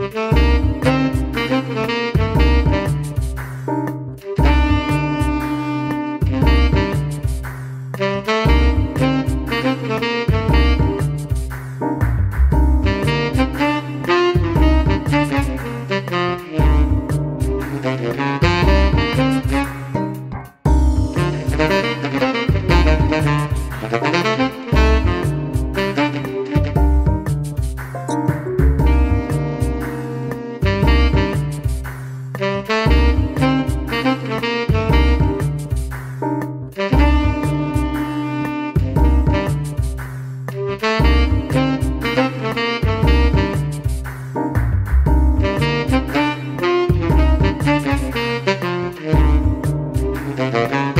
Thank Thank you.